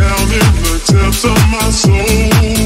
down in the depths of my soul,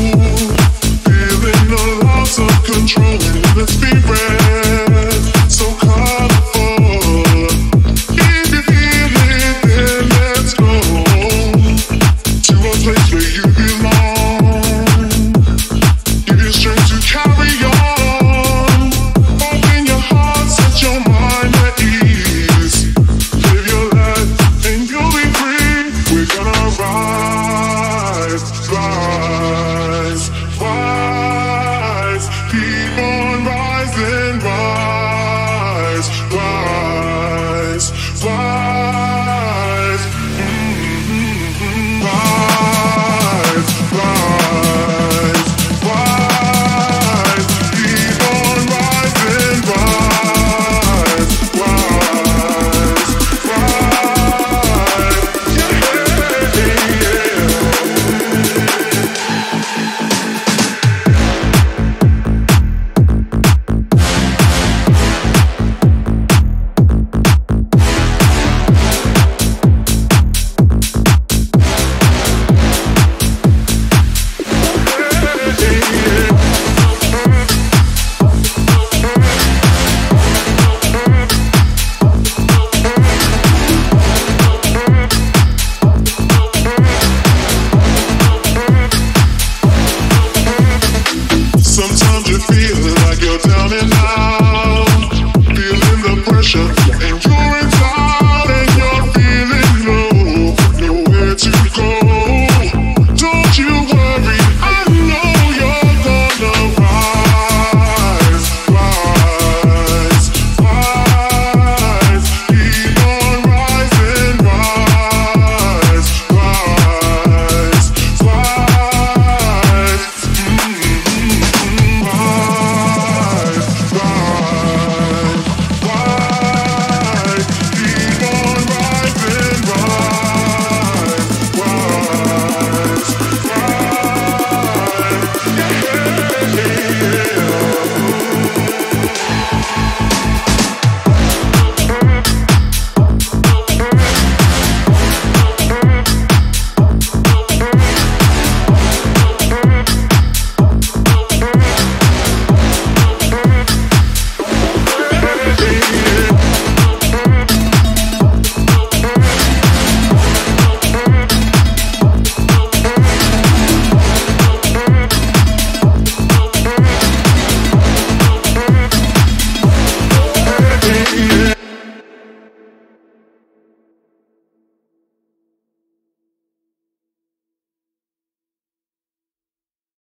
Cause